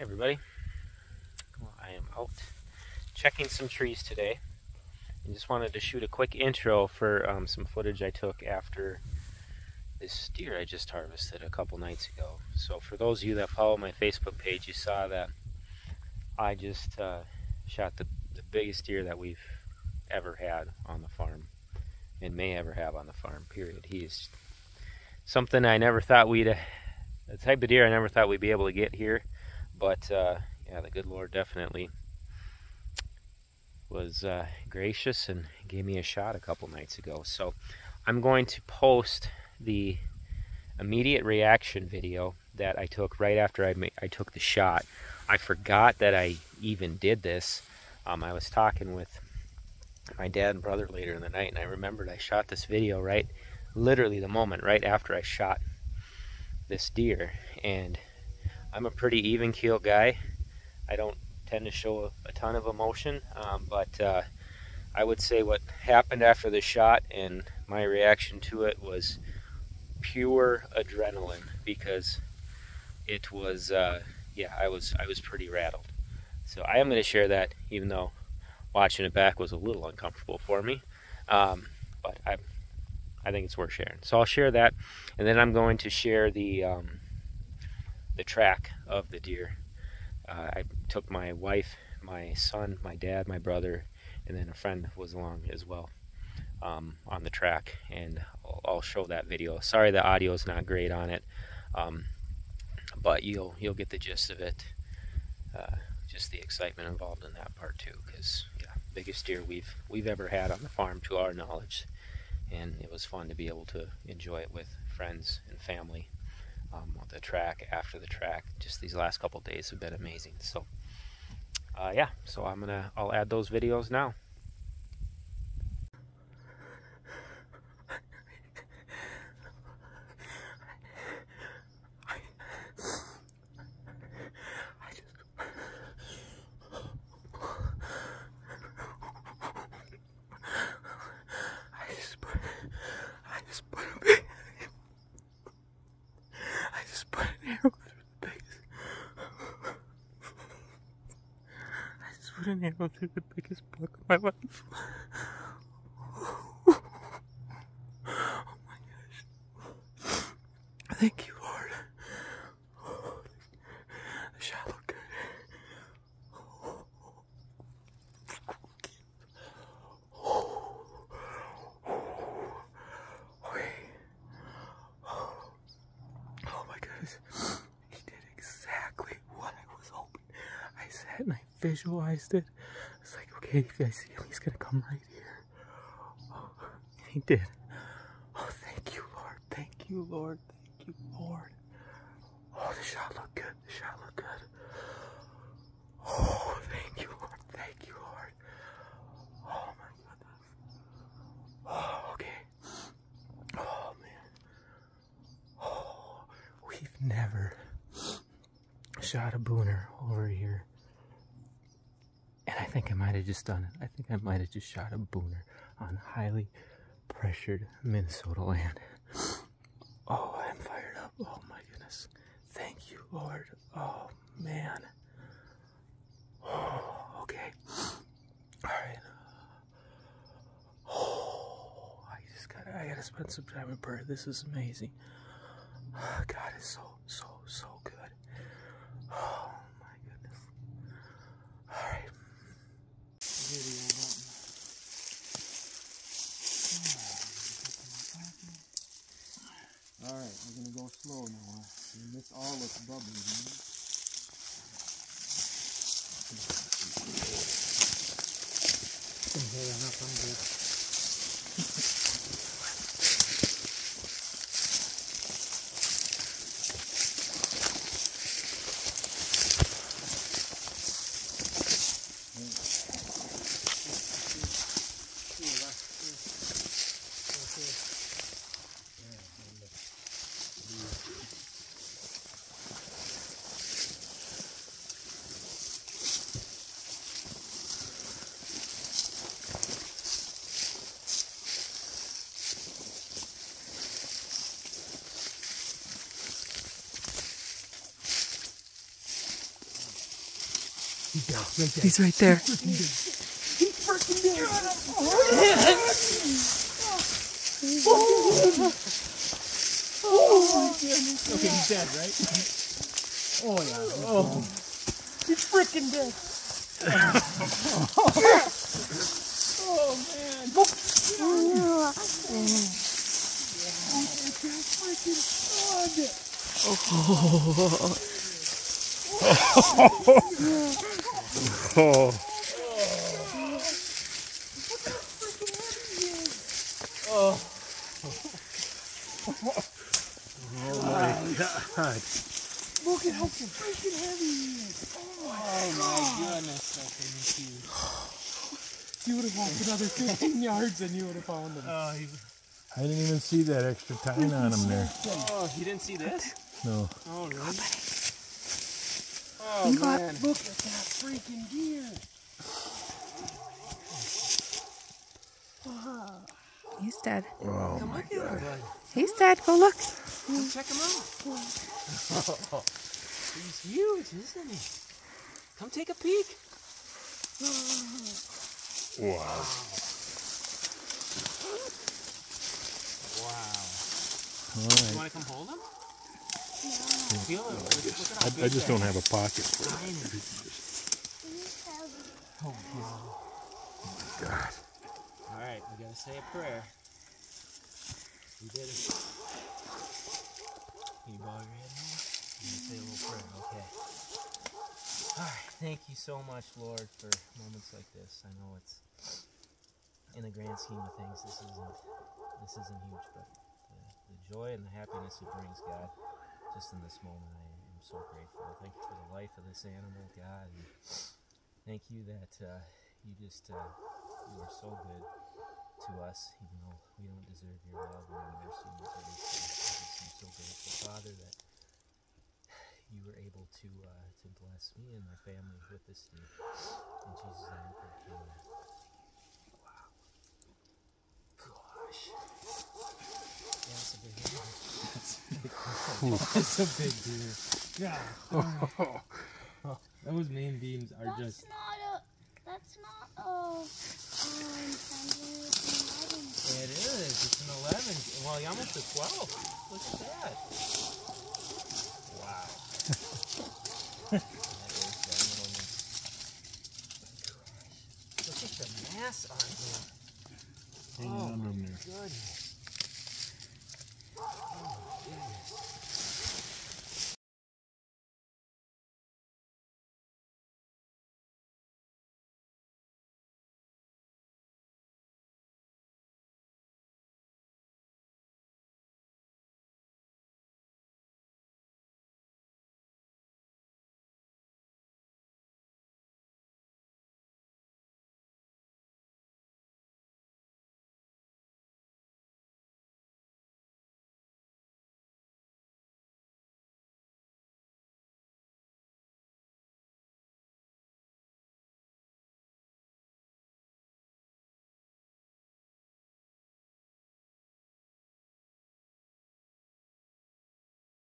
Hey everybody. Well, I am out checking some trees today. and just wanted to shoot a quick intro for um, some footage I took after this deer I just harvested a couple nights ago. So for those of you that follow my Facebook page, you saw that I just uh, shot the, the biggest deer that we've ever had on the farm and may ever have on the farm, period. He's something I never thought we'd, uh, the type of deer I never thought we'd be able to get here. But uh, yeah, the good Lord definitely was uh, gracious and gave me a shot a couple nights ago. So I'm going to post the immediate reaction video that I took right after I, I took the shot. I forgot that I even did this. Um, I was talking with my dad and brother later in the night, and I remembered I shot this video right, literally the moment right after I shot this deer. And I'm a pretty even keel guy. I don't tend to show a, ton of emotion, um, but uh, I would say what happened after the shot and my reaction to it was pure adrenaline because it was uh, yeah I was I was pretty rattled so I am going to share that even though watching it back was a little uncomfortable for me um, but I I think it's worth sharing so I'll share that and then I'm going to share the um, the track of the deer. Uh, I took my wife my son my dad my brother and then a friend was along as well um, on the track and I'll, I'll, show that video. Sorry the audio is not great on it um, but you'll you'll get the gist of it uh, just the excitement involved in that part too because yeah biggest deer we've we've ever had on the farm to our knowledge and it was fun to be able to enjoy it with friends and family um, the track after the track. Just these last couple days have been amazing. So uh, yeah so I'm gonna I'll add those videos now an arrow through the biggest buck of my life. oh my gosh. Thank you, Lord. Oh my. He did exactly what I was hoping. I sat and I visualized it. It's like, okay, if I see him, he's gonna come right here. Oh, he did. Oh, thank you, Lord. Thank you, Lord. Thank you, Lord. Oh, the shot looked good. The shot looked good. Oh, thank you, Lord. Thank you, Lord. Oh, my goodness. Oh, okay. Oh, man. Oh, we've never shot a booner over here. And I think I might have just done it. I think I might have just shot a booner on highly pressured Minnesota land. Oh, I'm fired up. Oh my goodness. Thank you, Lord. Oh man. Oh, okay. Alright. Oh, I just gotta I gotta spend some time in prayer. This is amazing. God is so, so, so good. Oh my goodness. Alright video button. Alright, we're gonna go slow now. And this all looks bubbly, man. Yeah, He's dead. Right there. He's right there. He's freaking dead. Oh, my goodness. Okay, he's dead, right? Oh, yeah. Oh. He's freaking dead. oh, man. Oh, Oh, Oh, God. Look at how freaking heavy he is. Oh, my goodness. That thing is huge. You would have walked another 15 yards and you would have found him. I didn't even see that extra tine on him there. Oh, you didn't see this? No. Oh, really? Oh, man. Look at that freaking deer. He's dead. Oh, Come look at him. He's dead. Go look. Come check him out. He's huge, isn't he? Come take a peek. wow. Wow. All You want to come hold him? Him. Look, look I, I just don't have a pocket for it. Oh, God. God. All right, we gotta say a prayer. We did it. Can you bow your head now? Gonna say a little prayer, okay? All right, thank you so much, Lord, for moments like this. I know it's in the grand scheme of things, this isn't this isn't huge, but the, the joy and the happiness it brings, God, just in this moment, I am so grateful. Thank you for the life of this animal, God, and thank you that uh, you just uh, you are so good to us, even though we don't deserve your love and your mercy and your grace. I just am so grateful, Father, that you were able to uh, to bless me and my family with this deer. In Jesus' name, I pray. Wow. Gosh. Yeah, that's a big deer. That's a big deer. Yeah. Those main beams are That's just. not a. That's not a. Um, It is. It's an 11. Well, you almost a 12. Look at that.